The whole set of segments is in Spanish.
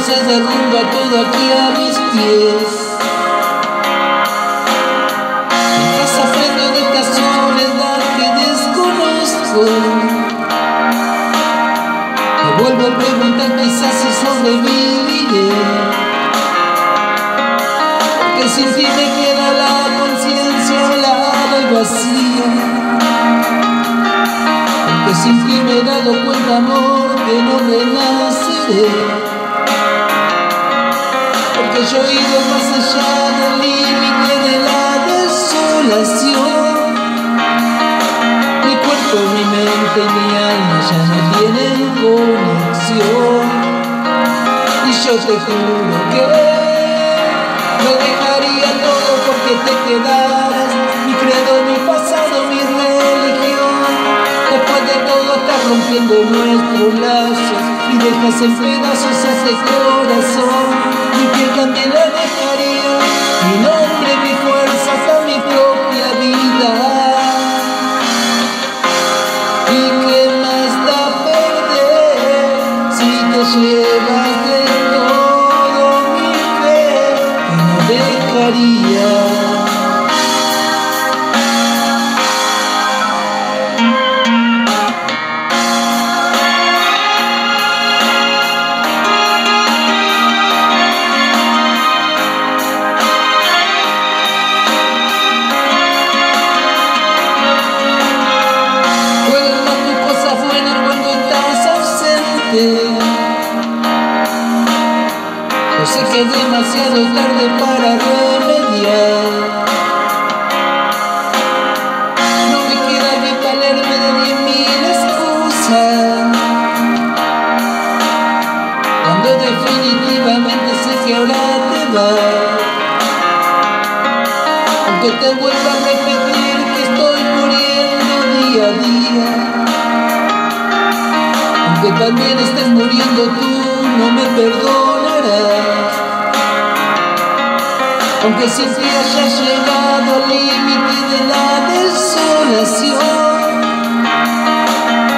se derrumba todo aquí a mis pies. Mientras aprendo de esta soledad que desconozco, me vuelvo a preguntar quizás si sobreviviré. Porque sin ti me queda la conciencia helada y vacía. Porque sin ti me he dado cuenta, amor, que no renaceré yo he ido más allá del límite de la desolación. Mi cuerpo, mi mente y mi alma ya no tienen conexión. Y yo te juro que lo dejaría todo porque te quedaras. Mi credo, mi pasado, mi religión. Después de todo estás rompiendo nuestros lazos y dejas en pedazos ese corazón que también la dejaría, Sé que es demasiado tarde para remediar. No me queda que valerme de diez mil excusas. Cuando definitivamente sé que ahora te vas. Aunque te vuelva a repetir que estoy muriendo día a día. Aunque también estés muriendo tú no me perdonarás. Aunque siempre haya llegado al límite de la desolación,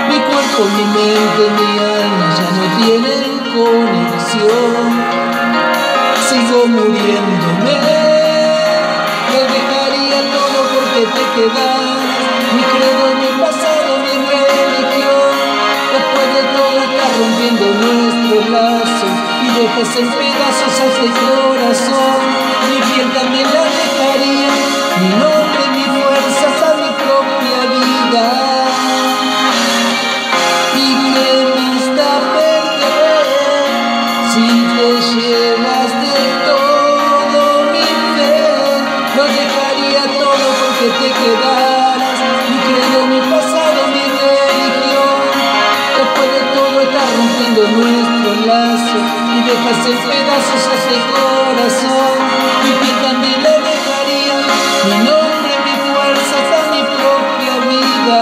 mi cuerpo, mi mente, mi alma ya no tienen conexión. Sigo muriéndome, lo dejaría todo porque te quedas. Mi credo, mi pasado, mi religión, después de todo está rompiendo y dejes en pedazos este corazón. Mi piel también la dejaría, mi nombre, mi fuerza, a mi propia vida. ¿Y qué me está perder si te llevas de todo mi fe? Lo dejaría todo porque te quedaras, mi credo, mi pasado, mi religión. Después de todo está rompiendo nuestro y dejas en pedazos ese corazón también le dejaría mi nombre, mi fuerza, hasta mi propia vida.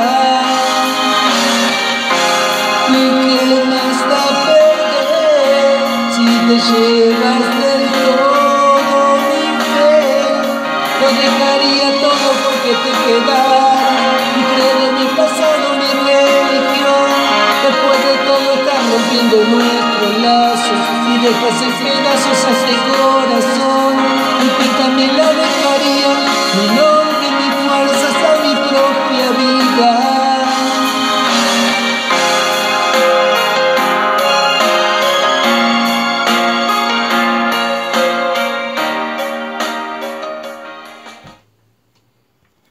Y que más da perder si te llevas del todo mi fe lo dejaría todo porque te quedas